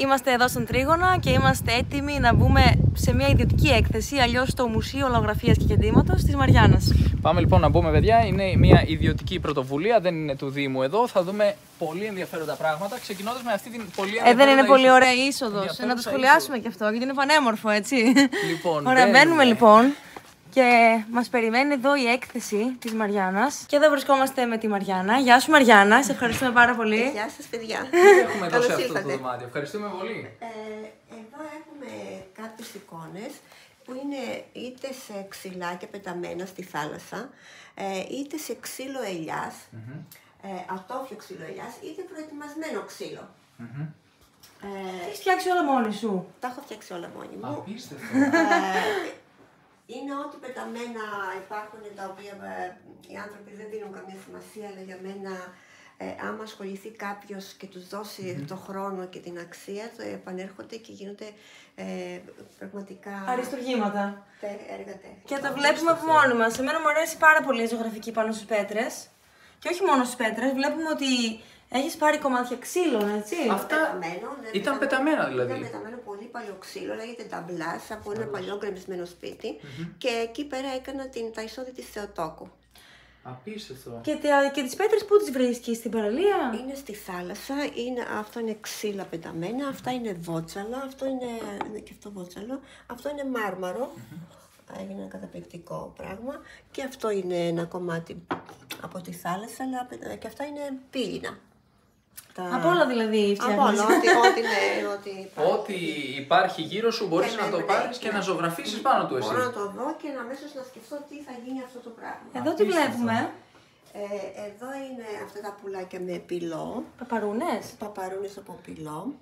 Είμαστε εδώ στον Τρίγωνα και είμαστε έτοιμοι να μπούμε σε μια ιδιωτική έκθεση, αλλιώς στο Μουσείο Λογραφία και Κεντήματο της Μαριάννας. Πάμε λοιπόν να μπούμε, παιδιά. Είναι μια ιδιωτική πρωτοβουλία, δεν είναι του Δήμου εδώ. Θα δούμε πολύ ενδιαφέροντα πράγματα. Ξεκινώντας με αυτή την πολύ Ε, ενδιαφέροντα. δεν είναι πολύ είσοδο. ωραία είσοδο. Να Ενδιαφέρουσα το σχολιάσουμε και αυτό, γιατί είναι πανέμορφο, έτσι. Λοιπόν, Ωραία, μπαίνουμε. μπαίνουμε λοιπόν. Και μας περιμένει εδώ η έκθεση της Μαριάννα. Και εδώ βρισκόμαστε με τη Μαριάννα. Γεια σου, Μαριάννα. Σε ευχαριστούμε πάρα πολύ. Γεια σας παιδιά. Έχουμε Καλώς δώσει αυτό το ήρθατε. δωμάτιο. Ευχαριστούμε πολύ. Ε, εδώ έχουμε κάποιες εικόνες που είναι είτε σε ξυλάκια πεταμένα στη θάλασσα, ε, είτε σε ξύλο ελιάς, ε, ατόφιο ξύλο ελιάς, είτε προετοιμασμένο ξύλο. Ε, Έχεις φτιάξει όλα μόνη σου. τα έχω φτιάξει όλα μόνη μου. Απίστευτο. Ε, είναι ό,τι πεταμένα υπάρχουν τα οποία ε, οι άνθρωποι δεν δίνουν καμία σημασία, αλλά για μένα ε, άμα ασχοληθεί κάποιος και τους δώσει το χρόνο και την αξία, το επανέρχονται και γίνονται ε, πραγματικά Αριστουργήματα. τε- έργα τέχνης. Και τα βλέπουμε από μόνοι μας. Εμένα μου αρέσει πάρα πολύ η ζωγραφική πάνω στις πέτρες. Και όχι μόνο στις πέτρες, βλέπουμε ότι έχεις πάρει κομμάτια ξύλων, έτσι. Αυτά Πεταμένο, ναι, ήταν πεταμένα δηλαδή. Ήταν πεταμένο πολύ παλιό ξύλο, λέγεται ταμπλάς, από ένα παλιό γκρεμισμένο σπίτι. Και εκεί πέρα έκανα την, τα εισόδη της Θεοτόκου. Απίστευτο. Και, τα, και τις πέτρες πού τις βρίσκεις, στην παραλία; Είναι στη θάλασσα, είναι, αυτό είναι ξύλα πεταμένα, αυτά είναι βότσαλα, αυτό είναι, είναι και αυτό βότσαλο, αυτό είναι μάρμαρο, έγινε ένα καταπληκτικό πράγμα και αυτό είναι ένα κομμάτι από τη θάλασσα, αλλά πε- και αυτά είναι πύληνα. Τα- Από όλα δηλαδή Από φτιάχνεις. όλα, ό,τι, ό,τι, είναι, ό,τι υπάρχει. Ό,τι υπάρχει γύρω σου μπορείς Ναι, να ναι, το ναι, πάρεις και ναι. να ζωγραφίσεις πάνω του εσύ. Μπορώ να το δω και αμέσως να σκεφτώ τι θα γίνει αυτό το πράγμα. Εδώ τι βλέπουμε; Ε, εδώ είναι αυτά τα πουλάκια με πυλό. Παπαρούνες. παπαρούνες από πυλό,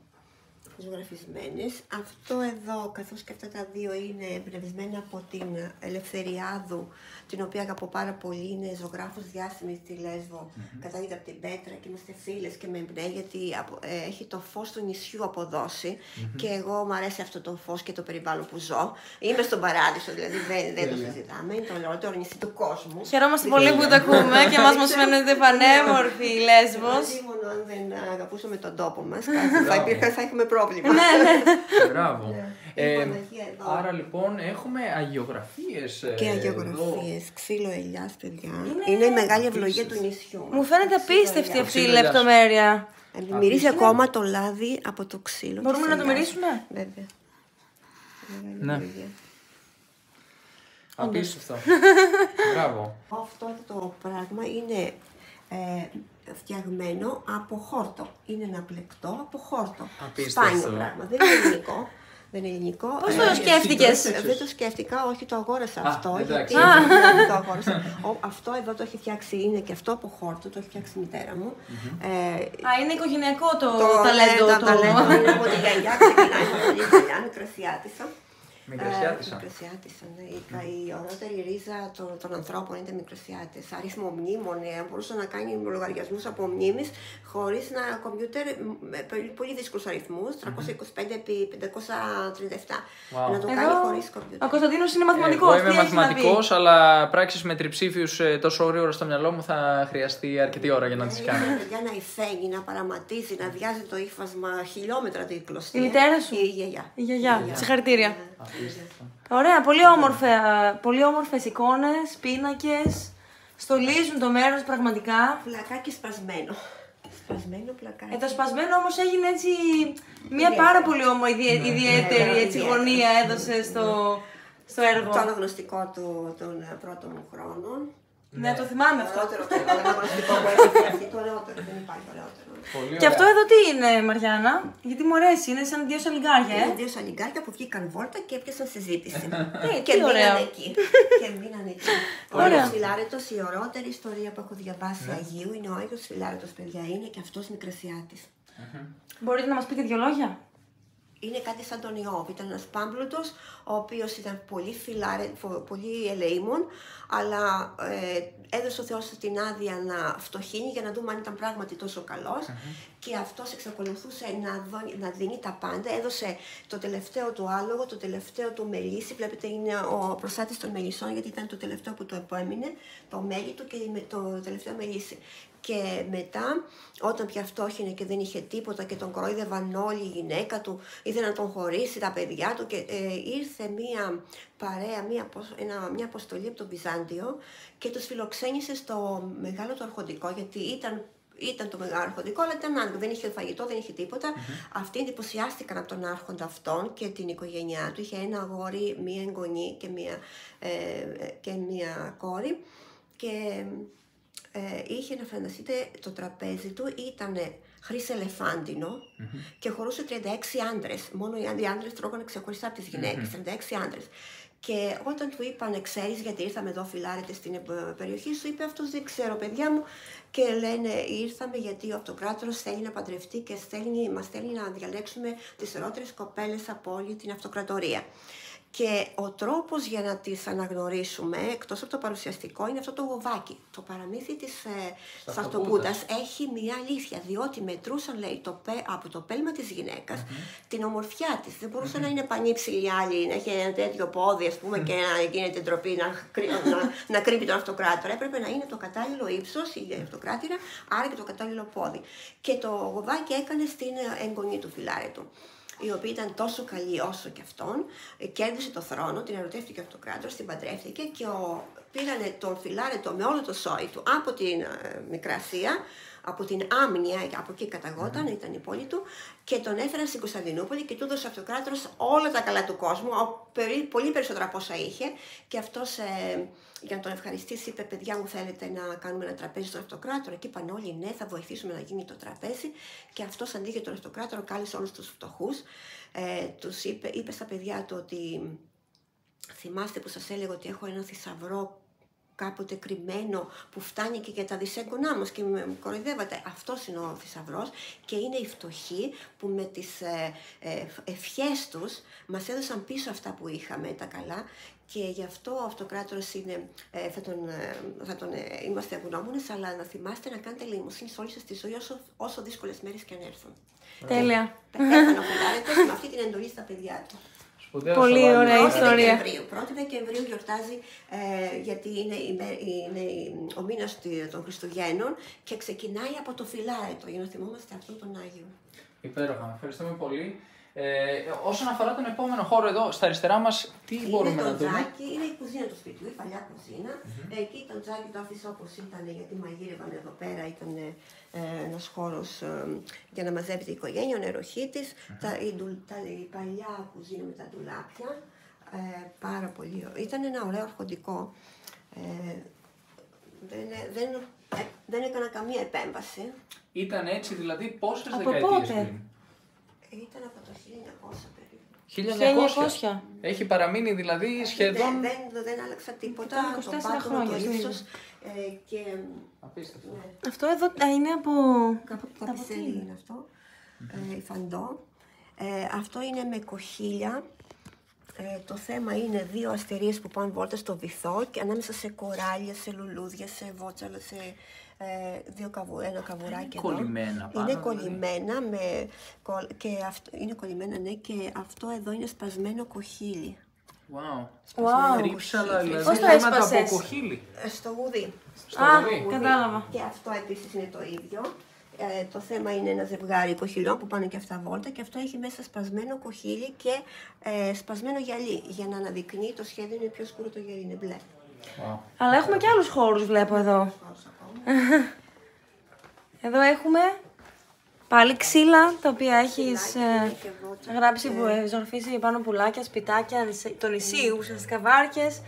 ζωγραφισμένες. Αυτό εδώ, καθώς και αυτά τα δύο είναι εμπνευσμένα από την Ελευθεριάδου, την οποία αγαπώ πάρα πολύ, είναι ζωγράφος διάσημη στη Λέσβο, mm από την Πέτρα και είμαστε φίλες και με εμπνέει γιατί απο- ε, έχει το φως του νησιού αποδώσει και εγώ μου αρέσει αυτό το φως και το περιβάλλον που ζω. Είμαι στον παράδεισο, δηλαδή δεν, δεν το συζητάμε, είναι το ωραιότερο νησί του κόσμου. Χαιρόμαστε πολύ που το ακούμε και μα μας φαίνεται πανέμορφη η Λέσβος. Δηλαδή, μόνο αν δεν αγαπούσαμε τον τόπο μας, θα, υπήρχε, θα έχουμε πρόβλημα. ναι, ναι. Μπράβο. Ε, Ε, Παναγία εδώ. άρα λοιπόν έχουμε αγιογραφίες ε, Και εδώ. αγιογραφίες, ξύλο ελιά, παιδιά. Είναι... η μεγάλη ευλογία του νησιού. Μου φαίνεται απίστευτη αυτή η Ξύλο ελιάς. λεπτομέρεια. Ε, Μυρίζει ακόμα το λάδι από το ξύλο. Μπορούμε της να το ελιάς. μυρίσουμε; Βέβαια. Μεγάλη Ναι. ευλογία. Απίστευτο. Μπράβο. Αυτό το πράγμα είναι ε, φτιαγμένο από χόρτο. Είναι ένα πλεκτό από χόρτο. Απίστευτο. Σπάνιο πράγμα. Δεν είναι ελληνικό. Δεν είναι ελληνικό. Πώς το Ε, σκέφτηκες; ε, Δεν το σκέφτηκα, όχι το αγόρασα Α, αυτό. εντάξει. Γιατί δεν το αγόρασα. Ο- αυτό εδώ το έχει φτιάξει, είναι και αυτό από χόρτο, το έχει φτιάξει η μητέρα μου. Ε, Α, είναι οικογενειακό το, το ταλέντο. ναι, το... το ταλέντο είναι από τη γιαγιά, ξεκινάει από πολύ παλιά, μικρασιάτισα. Μικρασιάτισσα. Ε, Μικρασιάτισσα, ναι. Η, κα- η ωραιότερη ρίζα των, των ανθρώπων είναι τα μικρασιάτες. Αριθμό μνήμονε, μπορούσε να κάνει λογαριασμούς από μνήμης χωρίς να κομπιούτερ με πολύ, πολύ δύσκολους αριθμούς, 325 επί 537. Wow. Να το Εδώ κάνει χωρίς κομπιούτερ. ο Κωνσταντίνος είναι μαθηματικός. Εγώ είμαι τι έχει να πει; μαθηματικός, αλλά πράξεις με τριψήφιους ε, τόσο γρήγορα στο μυαλό μου θα χρειαστεί αρκετή ώρα για να τις κάνω. Ε, Για να υφαίνει, να παραματίζει, να βιάζει το ύφασμα χιλιόμετρα το κύκλος. Η μητέρα σου. Η γιαγιά. Η γιαγιά. Συγχαρητήρια. Απίστευτο. Ωραία, πολύ, όμορφα, πολύ όμορφες εικόνες, πίνακες. Στολίζουν το μέρος πραγματικά. Πλακάκι σπασμένο. Σπασμένο πλακάκι. Ε, το σπασμένο όμως έγινε έτσι μια πάρα πολύ όμορφη, ιδιαι- ιδιαίτερη Ναι, έτσι, ναι. γωνία έδωσε στο, στο έργο. Το αναγνωστικό του των ε, πρώτων μου χρόνων. Ναι, το θυμάμαι Το αυτό. ωραιότερο το αναγνωστικό που έχει φτιαχτεί. Το ωραιότερο, δεν υπάρχει ωραιότερο. Πολύ Και ωραία. αυτό εδώ τι είναι, Μαριάννα, γιατί μου αρέσει, είναι σαν δύο σαλιγκάρια, Είναι ε. δύο σαλιγκάρια που βγήκαν βόλτα και έπιασαν συζήτηση. Ε, και τι ωραίο. μείναν εκεί. και μείναν εκεί. Ο Ωραία. Άγιος Φιλάρετος, η ωραιότερη ιστορία που έχω διαβάσει Αγίου είναι ο Άγιος Φιλάρετος, παιδιά, είναι και αυτός μικρασιάτης. Μπορείτε να μας πείτε δύο λόγια; Είναι κάτι σαν τον Ιώβ. Ήταν ένας πάμπλουτος, ο οποίος ήταν πολύ φιλάρε, φο- πολύ ελεήμων, αλλά ε, έδωσε ο Θεός του την άδεια να φτωχύνει για να δούμε αν ήταν πράγματι τόσο καλός. Και αυτός εξακολουθούσε να, δω- να δίνει τα πάντα. Έδωσε το τελευταίο του άλογο, το τελευταίο του μελίσι. Βλέπετε είναι ο προστάτης των μελισσών, γιατί ήταν το τελευταίο που του επέμεινε, το μέλι του και η με- το τελευταίο μελίσι. Και μετά, όταν πια φτώχυνε και δεν είχε τίποτα και τον κορόιδευαν όλοι η γυναίκα του, ήθελε να τον χωρίσει τα παιδιά του και ε, ήρθε μία παρέα, μία, απο- ένα, μία αποστολή από το Βυζάντιο και τους φιλοξένησε στο μεγάλο του αρχοντικό γιατί ήταν ήταν το μεγάλο αρχοντικό, αλλά ήταν άδικο. Δεν είχε φαγητό, δεν είχε τίποτα. Αυτοί εντυπωσιάστηκαν από τον άρχοντα αυτόν και την οικογένειά του. Είχε ένα αγόρι, μία εγγονή και μία, ε, ε, και μία κόρη. Και ε, είχε να φανταστείτε το τραπέζι του ήταν χρήση ελεφάντινο και χωρούσε 36 άντρες. Μόνο οι άντρες τρώγανε ξεχωριστά από τις γυναίκες. 36 άντρες. Και όταν του είπαν, ξέρεις γιατί ήρθαμε εδώ, φιλάρετε στην ε, περιοχή σου, είπε αυτός δεν ξέρω, παιδιά μου. Και λένε, ήρθαμε γιατί ο αυτοκράτορο θέλει να παντρευτεί και στέλνει, μας στέλνει να διαλέξουμε τις ερότερε κοπέλες από όλη την αυτοκρατορία. Και ο τρόπος για να τις αναγνωρίσουμε, εκτός από το παρουσιαστικό, είναι αυτό το γοβάκι. Το παραμύθι της ε, Σαρτοπούτας έχει μια αλήθεια, διότι μετρούσαν, λέει, το, πε- από το πέλμα της γυναικας την ομορφιά της. Δεν μπορούσε να είναι πανύψηλη άλλη, να έχει ένα τέτοιο πόδι, ας πούμε, και να γίνεται ντροπή να, κρύ- να, να κρύβει τον αυτοκράτορα. Έπρεπε να είναι το κατάλληλο ύψος, η αυτοκράτηρα, άρα και το κατάλληλο πόδι. Και το γοβάκι έκανε στην ε, εγγονή του φιλάρετου η οποία ήταν τόσο καλή όσο και αυτόν, ε, κέρδισε το θρόνο, την ερωτεύτηκε ο αυτοκράτορας, την παντρεύτηκε και ο, πήρανε τον φιλάρετο με όλο το σόι του από την ε, Μικρασία, από την Άμνια, από εκεί καταγόταν, ήταν η πόλη του, και τον έφεραν στην Κωνσταντινούπολη και του έδωσε ο αυτοκράτορας όλα τα καλά του κόσμου, ο- περί- πολύ περισσότερα από όσα είχε, και αυτός ε, για να τον ευχαριστήσει είπε παιδιά μου θέλετε να κάνουμε ένα τραπέζι στον αυτοκράτορα και είπαν όλοι ναι θα βοηθήσουμε να γίνει το τραπέζι και αυτός αντί για τον αυτοκράτορα κάλεσε όλους τους φτωχούς. Ε, τους είπε, είπε στα παιδιά του ότι θυμάστε που σας έλεγα ότι έχω ένα θησαυρό κάποτε κρυμμένο που φτάνει και για τα δυσέγγονά μας και με κοροϊδεύατε. Αυτός είναι ο θησαυρός και είναι οι φτωχοί που με τις ε, ε, ευχές τους μας έδωσαν πίσω αυτά που είχαμε, τα καλά και γι' αυτό ο αυτοκράτορας είναι, ε, θα τον, ε, θα τον ε, είμαστε ευγνώμονες, αλλά να θυμάστε να κάνετε λιμοσύνη σε όλη σας τη ζωή όσο, όσο δύσκολες μέρες και αν έρθουν. Τέλεια. Πέθανε ο Φιλάρετος με αυτή την εντολή στα παιδιά του. Σπουδαίο Πολύ σοβαρό. ωραία Πρώτη ιστορία. Δεκεμβρίου. 1η Δεκεμβρίου γιορτάζει ε, γιατί είναι, η μέ- είναι η- ο μήνας του- των Χριστουγέννων και ξεκινάει από το Φιλάρετο για να θυμόμαστε αυτόν τον Άγιο. Υπέροχα, ευχαριστούμε πολύ. Ε, όσον αφορά τον επόμενο χώρο εδώ, στα αριστερά μας, τι μπορούμε είναι να το δούμε; τζάκι, είναι η κουζίνα του σπιτιού, η παλιά κουζίνα. Εκεί το τζάκι το άφησα όπως ήταν γιατί μαγείρευαν εδώ πέρα, ήταν ε, ένας χώρος ε, για να μαζεύεται η οικογένεια, ο νεροχύτης, τα, η, ντου- τα, η παλιά κουζίνα με τα ντουλάπια, ε, πάρα πολύ ωραίο. Ήταν ένα ωραίο αρχοντικό. Ε, δεν, δεν, ε, δεν έκανα καμία επέμβαση. Ήταν έτσι δηλαδή πόσες Από δεκαετίες πότε; πριν; Ήταν από το 1900 περίπου. 1900. 1900. Έχει παραμείνει δηλαδή σχεδόν. Δεν, δεν, δεν άλλαξα τίποτα. Ήταν Το 24 πάτωμα, χρόνια το στο ίδιο. ύψος, ε, και Απίστευτο. ναι. Αυτό εδώ α, είναι από. Κάπου τα ταπισέλι ποτήρια. είναι αυτό. Ε, υφαντό. Ε, αυτό είναι με κοχύλια. Ε, το θέμα είναι δύο αστερίες που πάνε βόλτα στο βυθό και ανάμεσα σε κοράλια, σε λουλούδια, σε βότσαλα, σε ε, δύο καβου, ένα καβουράκι εδώ. κολλημένα πάνω, Είναι δηλαδή. κολλημένα με, κο- και αυτό, είναι κολλημένα ναι και αυτό εδώ είναι σπασμένο κοχύλι. Wow. Wow. Τρίψαλα, δηλαδή. Πώς το θέματα έσπασες; από κοχύλι. Ε, στο γουδί. Στο Α, γουδί. κατάλαβα. Και αυτό επίσης είναι το ίδιο. Ε, το θέμα είναι ένα ζευγάρι κοχυλών που πάνε και αυτά βόλτα και αυτό έχει μέσα σπασμένο κοχύλι και ε, σπασμένο γυαλί για να αναδεικνύει το σχέδιο είναι πιο σκούρο το γυαλί, είναι μπλε. Wow. Αλλά έχουμε και άλλους χώρους βλέπω εδώ. Χώρος ακόμα. Εδώ έχουμε πάλι ξύλα τα οποία έχεις Ξυλάκι, ε, είναι και βότσα. γράψει που έχει ζωγραφίσει πάνω πουλάκια, σπιτάκια, νησί- το νησί, ουσιαστικά βάρκες,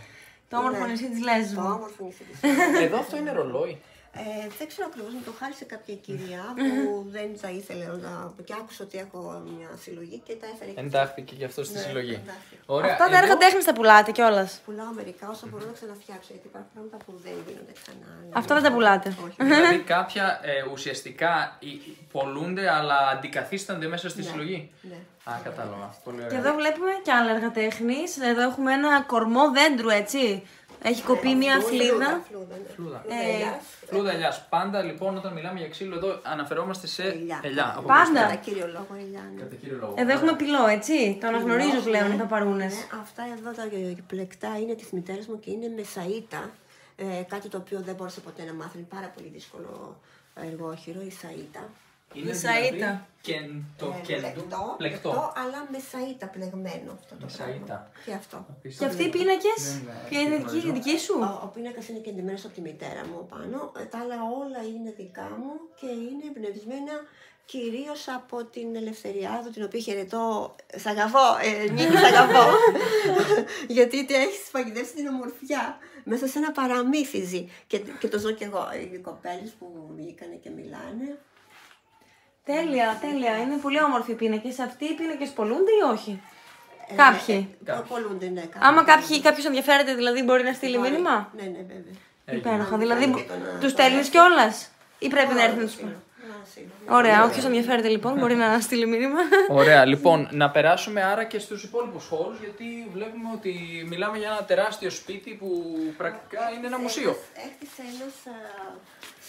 το όμορφο Ναι. νησί της Το Λέσβου. όμορφο νησί της Εδώ αυτό είναι ρολόι. Ε, δεν ξέρω ακριβώς, μου το χάρισε κάποια κυρία που δεν θα ήθελε να. και άκουσε ότι έχω μια συλλογή και τα έφερε. και Εντάχθηκε και αυτό στη Ναι, συλλογή. εντάχθηκε. Ωραία. Αυτά τα εδώ- έργα τέχνης τα πουλάτε κιόλας. Πουλάω μερικά όσο μπορώ να ξαναφτιάξω γιατί υπάρχουν πράγματα που δεν γίνονται ξανά. Αυτά δεν τα πουλάτε. Όχι. Δηλαδή κάποια ε, ουσιαστικά ε, πολλούνται αλλά αντικαθίστανται μέσα στη συλλογή. Ναι. Α, κατάλαβα. Πολύ Και ωραία. εδώ βλέπουμε και άλλα έργα τέχνης. Εδώ έχουμε ένα κορμό δέντρου, έτσι. Έχει κοπεί μια Φλούδα, φλίδα. φλούδα, ναι. Φλούδα. Φλούδα Ε, ελιάς. Φλούδα ελιάς. Πάντα λοιπόν όταν μιλάμε για ξύλο εδώ αναφερόμαστε σε Ελιά. ελιά. από Πάντα. Κατά κύριο λόγο ελιά. ναι. Κατά κύριο λόγο. Εδώ έχουμε πυλό, έτσι. Το αναγνωρίζω Ναι, πλέον οι ναι. παπαρούνες. Ναι, αυτά εδώ τα πλεκτά είναι της μητέρας μου και είναι με σαΐτα. Ε, κάτι το οποίο δεν μπόρεσε ποτέ να μάθει. Είναι πάρα πολύ δύσκολο εργόχειρο, η σαΐτα. Είναι σαΐτα. δηλαδή και το Ε, κέντο. πλεκτό, πλεκτό, αλλά με σαΐτα πλεγμένο αυτό το Με πράγμα. σαΐτα. Και αυτό. Και αυτοί οι πίνακες; Δεν, ε, Ποια είναι δεν δική, γνωρίζω. δική σου; Ο, ο πίνακας είναι κεντυμένος από τη μητέρα μου πάνω. Ε, Τα άλλα όλα είναι δικά μου και είναι εμπνευσμένα κυρίως από την Ελευθεριάδο, την οποία χαιρετώ. Σ' αγαπώ, ε, Νίκη, σ' αγαπώ. Γιατί τι έχεις παγιδεύσει την ομορφιά μέσα σε ένα παραμύθι ζει. Και, και το ζω κι εγώ. Οι κοπέλες που βγήκανε και μιλάνε. Τέλεια, τέλεια. Είναι πολύ όμορφοι οι πίνακες. Αυτοί οι πίνακες πολλούνται ή όχι; Κάποιοι. Ε, ε, πολλούνται, ναι. Άμα κάποιοι. κάποιος ενδιαφέρεται, δηλαδή μπορεί να στείλει Μπορεί. μήνυμα; Ναι, ναι, βέβαια. Υπέροχα. Αν Δηλαδή κάνει και τον, ε, τους τον στέλνεις έρθει. κιόλας; Ή πρέπει να έρθει να τους στείλω. πει. Να στείλω. Ωραία, όποιος ενδιαφέρεται λοιπόν μπορεί να στείλει μήνυμα. Ωραία, λοιπόν, να περάσουμε άρα και στους υπόλοιπους χώρους, γιατί βλέπουμε ότι μιλάμε για ένα τεράστιο σπίτι που πρακτικά είναι ένα μουσείο. Έκτισε ένας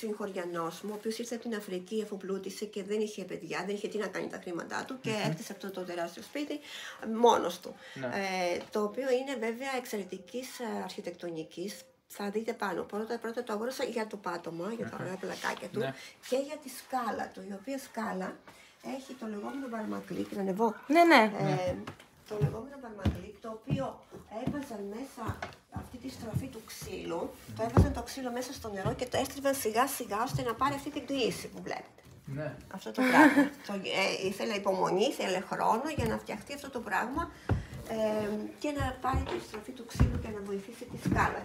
συγχωριανό μου, ο οποίος ήρθε από την Αφρική αφού πλούτησε και δεν είχε παιδιά, δεν είχε τι να κάνει τα χρήματά του και έκτισε αυτό το τεράστιο σπίτι μόνος του. Ναι. Ε, το οποίο είναι βέβαια εξαιρετικής αρχιτεκτονικής. Θα δείτε πάνω. Πρώτα, πρώτα το αγόρασα για το πάτωμα, για τα ωραία πλακάκια του Ναι. και για τη σκάλα του, η οποία σκάλα έχει το λεγόμενο μπαρμακλίκ. Να ανεβώ. ναι, ναι. Ε, το λεγόμενο μπαρμακλίκ, το οποίο έβαζαν μέσα αυτή τη στροφή του ξύλου, το έβαζαν το ξύλο μέσα στο νερό και το έστριβαν σιγά σιγά ώστε να πάρει αυτή την κλίση που βλέπετε. Ναι. Αυτό το πράγμα. το, ε, ήθελε υπομονή, ήθελε χρόνο για να φτιαχτεί αυτό το πράγμα ε, και να πάρει τη στροφή του ξύλου και να βοηθήσει τη σκάλα.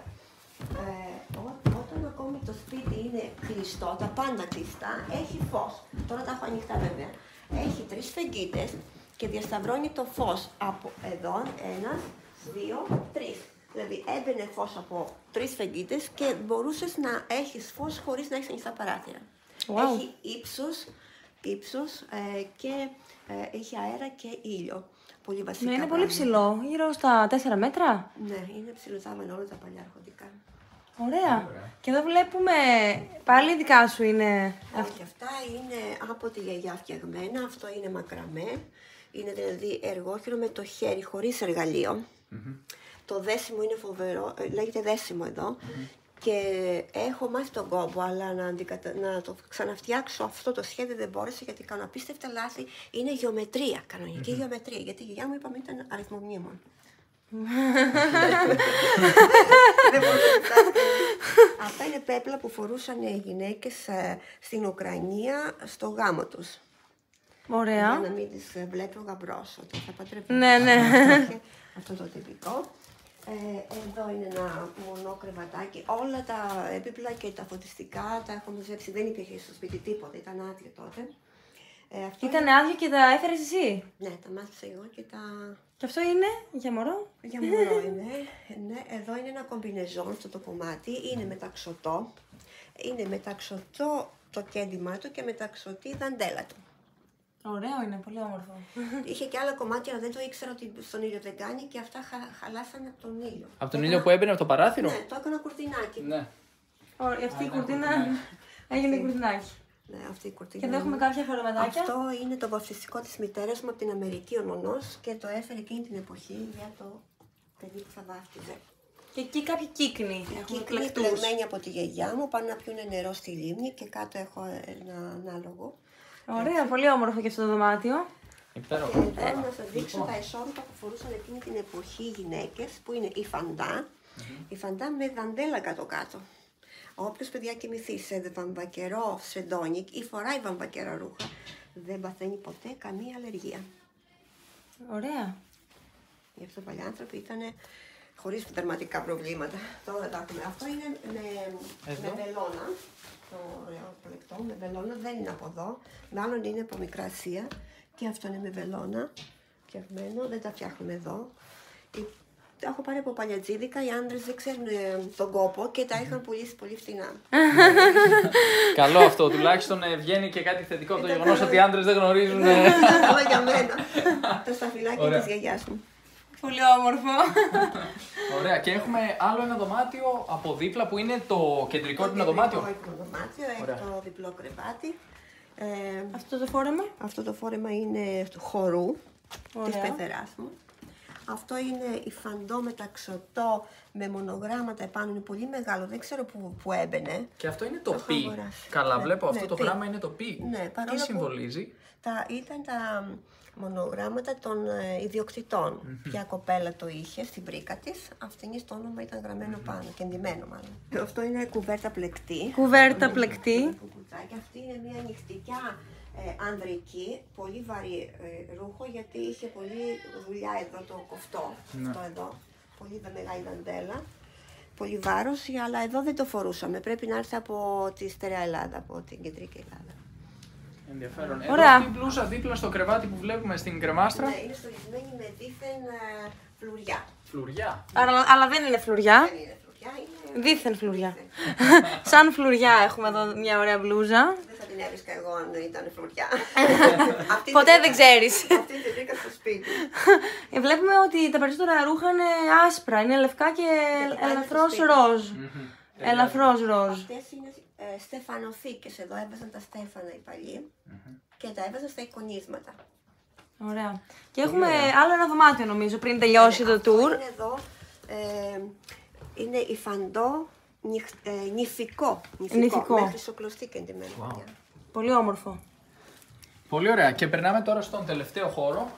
Ε, ό, όταν ακόμη το σπίτι είναι κλειστό, τα πάντα κλειστά, έχει φως. Τώρα τα έχω ανοιχτά βέβαια. Έχει τρεις φεγγίτες και διασταυρώνει το φως από εδώ, ένας, δύο, τρεις. Δηλαδή έμπαινε φως από τρεις φεγγίτες και μπορούσες να έχεις φως χωρίς να έχεις ανοιχτά παράθυρα. Wow. Έχει ύψος, ύψος ε, και ε, έχει αέρα και ήλιο. Πολύ βασικά Ναι, είναι πολύ πράγματα. ψηλό. Γύρω στα 4 μέτρα. Ναι, είναι ψηλοθάμενα όλα τα παλιά αρχοντικά. Ωραία. Και εδώ βλέπουμε πάλι δικά σου είναι. Όχι, αυτά είναι από τη γιαγιά φτιαγμένα, αυτό είναι μακραμέ. Είναι δηλαδή εργόχειρο με το χέρι, χωρίς εργαλείο. Το δέσιμο είναι φοβερό, ε, λέγεται δέσιμο εδώ. Και έχω μάθει τον κόμπο, αλλά να, αντικατα... να το ξαναφτιάξω αυτό το σχέδιο δεν μπόρεσα γιατί κάνω απίστευτα λάθη. Είναι γεωμετρία, κανονική γεωμετρία. Γιατί η γιαγιά μου είπαμε ήταν αριθμομνήμων. Δεν μπορούσα να κοιτάξω. Αυτά είναι πέπλα που φορούσαν οι γυναίκες ε, στην Ουκρανία στο γάμο τους. Για Ωραία. να μην τις ε, βλέπει ο γαμπρός ότι θα παντρευτούν. Ναι, ναι. Αυτό το τυπικό. Ε, εδώ είναι ένα μονό κρεβατάκι. Όλα τα έπιπλα και τα φωτιστικά τα έχω μαζέψει. Δεν υπήρχε στο σπίτι τίποτα, ήταν άδειο τότε. Ε, αυτό Ήταν άδειο και τα έφερες εσύ; Ναι, τα μάθησα εγώ και τα Και αυτό είναι για μωρό; Για μωρό είναι. Ναι, εδώ είναι ένα κομπινεζόν αυτό το κομμάτι. Είναι μεταξωτό. Είναι μεταξωτό το κέντημά του και μεταξωτή η δαντέλα του. Ωραίο είναι, πολύ όμορφο. Είχε και άλλα κομμάτια, αλλά δεν το ήξερα ότι στον ήλιο δεν κάνει και αυτά χα- χαλάσανε από τον ήλιο. Από τον Το ήλιο που έκανα- έμπαινε από το παράθυρο; Ναι, το έκανα κουρτινάκι. Ναι. Ωραία, αυτή η Α, κουρτίνα ναι. έγινε κουρτινάκι. Ναι, αυτή η κουρτίνα. Και εδώ έχουμε κάποια χρωματάκια. Αυτό είναι το βαφτιστικό της μητέρας μου από την Αμερική ο νονός και το έφερε εκείνη την εποχή για το παιδί που θα βάφτιζε. Και εκεί κάποιοι κύκνοι. Έχουμε Κύκνη πλεκτούς. πλεγμένη από τη γιαγιά μου, πάνε να πιούνε νερό στη λίμνη και κάτω έχω ένα ανάλογο. Ωραία, πολύ όμορφο και αυτό το δωμάτιο. Υπέροχο. Εδώ να σας δείξω τα εσώρουπα που φορούσαν εκείνη την εποχή οι γυναίκες, που είναι η φαντα η φαντά με δαντέλα κάτω-κάτω. Όποιος παιδιά κοιμηθεί σε βαμβακερό σεντόνικ ή φοράει βαμβακερά ρούχα, δεν παθαίνει ποτέ καμία αλλεργία. Ωραία. Γι' αυτό οι παλιοί άνθρωποι ήταν χωρίς δερματικά προβλήματα. Τώρα τα έχουμε. Αυτό είναι με, Εδώ. με βελόνα. Το ωραίο πλεκτό με βελόνα δεν είναι από εδώ. Μάλλον είναι από Μικρά Ασία. Και αυτό είναι με βελόνα φτιαγμένο. Δεν τα φτιάχνουμε εδώ. Η- Τα έχω πάρει από παλιατζίδικα. Οι άντρες δεν ξέρουν ε, τον κόπο και τα είχαν πουλήσει πολύ φθηνά. Καλό αυτό. Τουλάχιστον ε, βγαίνει και κάτι θετικό από το γεγονός ότι οι άντρες δεν γνωρίζουν. ε, Αλλά για μένα. Τα σταφυλάκια Ωραία. της γιαγιάς μου. Πολύ όμορφο. Ωραία. Και έχουμε άλλο ένα δωμάτιο από δίπλα που είναι το κεντρικό Το του δωμάτιο. κεντρικό είναι δωμάτιο. Έχει Ωραία. το διπλό κρεβάτι. Ε, αυτό το φόρεμα; Αυτό το φόρεμα είναι του χορού της Ωραία. πεθεράς μου. Αυτό είναι η φαντό μεταξωτό με μονογράμματα επάνω. Είναι πολύ μεγάλο. Δεν ξέρω που, που έμπαινε. Και αυτό είναι το έχω πι. αγοράσει. Καλά, Ναι, βλέπω ναι, αυτό το πι. γράμμα είναι το πι. Ναι, Τι παρόλο που- συμβολίζει; Τα, ήταν τα μονογράμματα των ε, ιδιοκτητών. Ποια κοπέλα το είχε στην πρίκα της. Αυτήν το όνομα ήταν γραμμένο πάνω και ενδυμένο μάλλον. Αυτό είναι κουβέρτα πλεκτή. Κουβέρτα πλεκτή. Και αυτή είναι μια νυχτικιά ε, ανδρική, πολύ βαρύ ε, ρούχο γιατί είχε πολύ δουλειά εδώ το κοφτό, Ναι. αυτό εδώ, πολύ δε- μεγάλη δαντέλα, πολύ βάρος, αλλά εδώ δεν το φορούσαμε, πρέπει να έρθει από τη στερεά Ελλάδα, από την κεντρική Ελλάδα. Ενδιαφέρον. Ωραία. Εδώ αυτή η μπλούζα δίπλα στο κρεβάτι που βλέπουμε στην κρεμάστρα. Ναι, είναι στολισμένη με δίθεν ε, φλουριά. Φλουριά. Αλλά, αλλά δεν είναι φλουριά. Δεν είναι φλουριά, είναι... Δίθεν φλουριά. Σαν φλουριά έχουμε εδώ μια ωραία μπλούζα. Δεν θα την έβρισκα εγώ αν ήταν φλουριά. Αυτή Ποτέ την δεν βρήκα- ξέρεις. Αυτή την βρήκα στο σπίτι. Ε, Βλέπουμε ότι τα περισσότερα ρούχα είναι άσπρα, είναι λευκά και το πάνε ελαφρώς στο σπίτι. ροζ. Ελαφρώς ροζ. Αυτές είναι ε, στεφανοθήκες, εδώ έβαζαν τα στέφανα οι παλιοι και τα έβαζαν στα εικονίσματα. Ωραία. Και έχουμε άλλο ένα δωμάτιο νομίζω πριν τελειώσει το Αυτό tour. Είναι εδώ, ε, είναι η φαντό νυχ, ε, νηφικό, νηφικό, Νηφικό. με χρυσοκλωστή και εντυμένο. παιδιά. Πολύ όμορφο. Πολύ ωραία. Και περνάμε τώρα στον τελευταίο χώρο,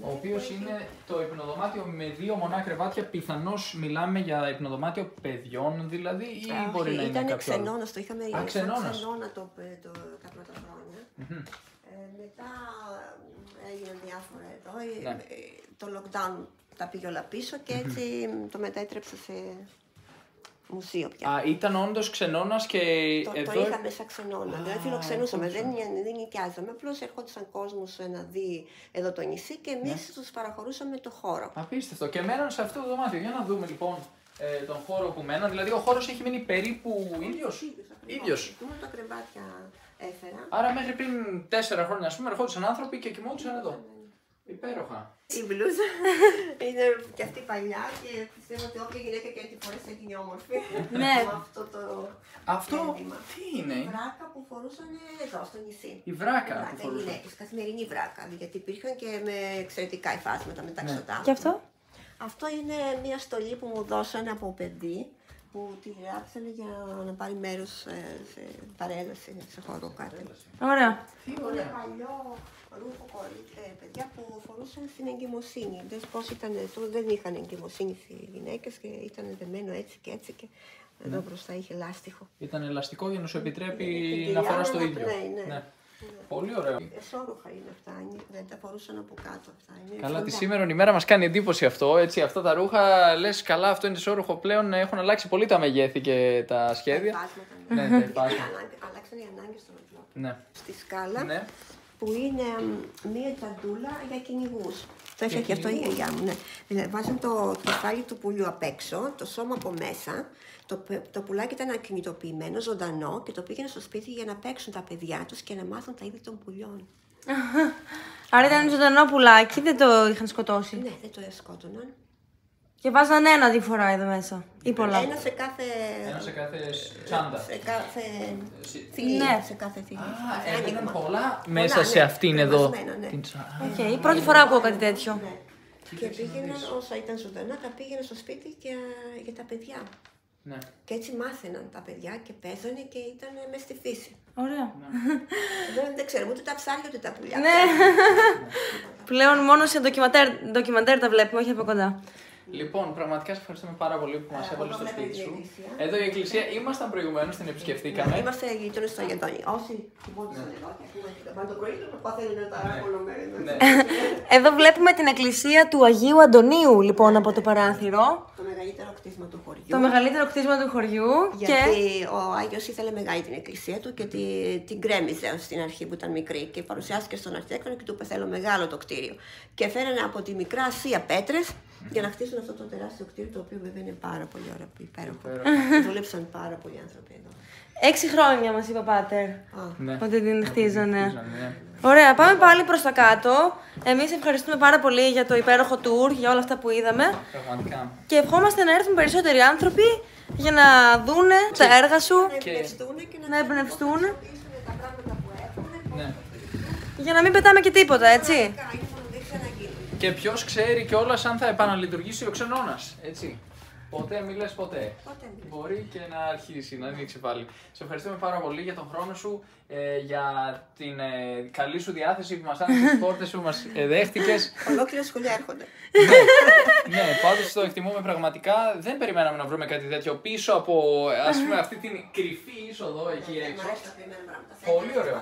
ο οποίος είναι το υπνοδωμάτιο με δύο μονά κρεβάτια. Πιθανώς μιλάμε για υπνοδωμάτιο παιδιών δηλαδή, ή μπορεί να είναι Ήταν κάποιο άλλο; ξενώνας, το είχαμε σαν ξενώνας. ξενώνα το, το, τα πρώτα χρόνια. Ε, μετά ε, έγιναν διάφορα εδώ. Ε, Ναι. ε, το lockdown τα πήγε όλα πίσω και έτσι το μετέτρεψε σε μουσείο πια. Α, ήταν όντως ξενώνας και Το, εδώ. το είχαμε σαν ξενώνα. δηλαδή φιλοξενούσαμε. Δεν, δεν νοικιάζαμε. Απλώς ερχόντουσαν κόσμος να δει εδώ το νησί και εμείς Ναι. τους παραχωρούσαμε το χώρο. Απίστευτο. Και μέναν σε αυτό το δωμάτιο. Για να δούμε λοιπόν ε, τον χώρο που μέναν. Δηλαδή ο χώρος έχει μείνει περίπου ίδιος; ίδιος. Μόνο τα κρεβάτια έφερα. Άρα μέχρι πριν τέσσερα χρόνια, ας πούμε, ερχόντουσαν άνθρωποι και κοιμόντουσαν εδώ. Υπέροχα. Η μπλούζα είναι και αυτή παλιά και πιστεύω ότι όποια γυναίκα και έτσι φορές θα γίνει όμορφη. Ναι. Με αυτό το Αυτό ένδυμα. τι είναι, Η βράκα που φορούσαν εδώ στο νησί. Η βράκα που οι φορούσαν. γυναίκες, καθημερινή βράκα. Γιατί υπήρχαν και με εξαιρετικά υφάσματα Ναι. μεταξωτά. Και αυτό; Αυτό είναι μια στολή που μου δώσανε από παιδί που τη γράψανε για να πάρει μέρος ε, σε παρέλαση, σε χώρο κάτι. Ωραία. Τι Είναι ωραία. παλιό ρούχο κορίτσια, ε, παιδιά που φορούσαν στην εγκυμοσύνη. Δες πώς ήταν, τότε δεν είχαν εγκυμοσύνη οι γυναίκες και ήταν δεμένο έτσι και έτσι και Ναι. εδώ μπροστά είχε λάστιχο. Ήταν ελαστικό για να σου επιτρέπει την να κοιλιά φοράς να το τα ίδιο. πνέει, ναι. Πολύ ωραίο. Εσόρουχα είναι αυτά, είναι- δεν τα φορούσαν από κάτω αυτά. Είναι Καλά, τη φροντά. σήμερα ημέρα μας κάνει εντύπωση αυτό. Έτσι, αυτά τα ρούχα λες καλά, αυτό είναι ισόρροχο πλέον. Έχουν αλλάξει πολύ τα μεγέθη και τα Τα σχέδια. υφάσματα, Ναι, ναι. τα Γιατί υφάσματα. ανάγκη- Αλλάξαν οι ανάγκες των ανθρώπων. Ναι. Στη σκάλα ναι. που είναι μ, μία τσαντούλα για κυνηγούς. Το έφτιαξε αυτό η κυνηγούς. γιαγιά μου. Ναι. Δηλαδή, βάζουν το κεφάλι του πουλιού απ' έξω, το σώμα από μέσα. Το, πε- το πουλάκι ήταν ακινητοποιημένο, ζωντανό και το πήγαινε στο σπίτι για να παίξουν τα παιδιά τους και να μάθουν τα είδη των πουλιών. Άρα ήταν ζωντανό πουλάκι, δεν το είχαν σκοτώσει. Ναι, δεν το σκότωναν. Και βάζαν ένα τη φορά εδώ μέσα. Ή πολλά. Ένα σε κάθε. Ένα σε κάθε τσάντα. Σε κάθε Συ- θηλή. Ναι. Σε κάθε θηλή. Α, Κάθε έμπαιναν άνοιγμα. πολλά μέσα ναι, σε αυτήν εδώ. κρεμασμένα, ναι. την τσα- Α, Οκ, πρώτη φορά ακούω κάτι τέτοιο. Ναι. Και πήγαιναν όσα ήταν ζωντανά, τα πήγαιναν στο σπίτι και, για τα παιδιά. Ναι. Και έτσι μάθαιναν τα παιδιά και παίζανε και ήταν μες στη φύση. Ωραία. δεν, δεν ξέρουμε ούτε τα ψάρια ούτε τα πουλιά. Ναι. Πλέον μόνο σε ντοκιμαντέρ, ντοκιμαντέρ τα βλέπουμε, όχι από κοντά. Λοιπόν, πραγματικά σε ευχαριστούμε πάρα πολύ που μας Ε, έβαλες εδώ στο βλέπετε σπίτι την σου. εκκλησία. Εδώ η εκκλησία ήμασταν προηγουμένως, την επισκεφτήκαμε. Είμαστε γείτονες στο Αγεντόνι. Όσοι κοιμόντουσαν εδώ και ακούγαν την καμπάνα, το πρωί του πάθαινε ένα ταράκονο μέρη. Ναι. Εδώ βλέπουμε την εκκλησία του Αγίου Αντωνίου, λοιπόν, από το παράθυρο. Το μεγαλύτερο κτίσμα του χωριού. Το μεγαλύτερο κτίσμα του χωριού. Και Γιατί ο Άγιος ήθελε μεγάλη την εκκλησία του και τη, την γκρέμιζε στην αρχή που ήταν μικρή και παρουσιάστηκε στον αρχιτέκτονα και του είπε θέλω μεγάλο το κτίριο. Και φέρανε από τη μικρά Ασία πέτρες για να χτίσουν αυτό το τεράστιο κτίριο το οποίο βέβαια είναι πάρα πολύ ωραίο, υπέροχο. Δούλεψαν πάρα πολλοί άνθρωποι εδώ. έξι χρόνια μας είπε ο Πάτερ. Α, Ναι. Ότι την χτίζανε. Ναι. Ωραία, πάμε πάλι προς τα κάτω. Εμείς ευχαριστούμε πάρα πολύ για το υπέροχο tour, για όλα αυτά που είδαμε. Πραγματικά. Και ευχόμαστε να έρθουν περισσότεροι άνθρωποι για να δούνε τα έργα σου, να εμπνευστούν και να, να εμπνευστούν, χρησιμοποιήσουν τα πράγματα που έχουν. Ναι. για να μην πετάμε και τίποτα, έτσι. Πραγματικά, είναι μόνο δεν ξαναγίνουν. Και ποιος ξέρει κιόλας αν θα επαναλειτουργήσει ο ξενώνας. Έτσι. Ποτέ μη λες ποτέ. Ποτέ μη λες. Μπορεί και να αρχίσει, να ανοίξει πάλι. Σε ευχαριστούμε πάρα πολύ για τον χρόνο σου, ε, για την ε, καλή σου διάθεση που μας άνοιξε τις πόρτες σου, μας ε, δέχτηκες. Ολόκληρα σχολεία έρχονται. ναι, πάντως το εκτιμούμε πραγματικά. Δεν περιμέναμε να βρούμε κάτι τέτοιο πίσω από ας πούμε, αυτή την κρυφή είσοδο εκεί έξω. Μάλιστα, περιμένουμε πράγματα. Πολύ ωραίο.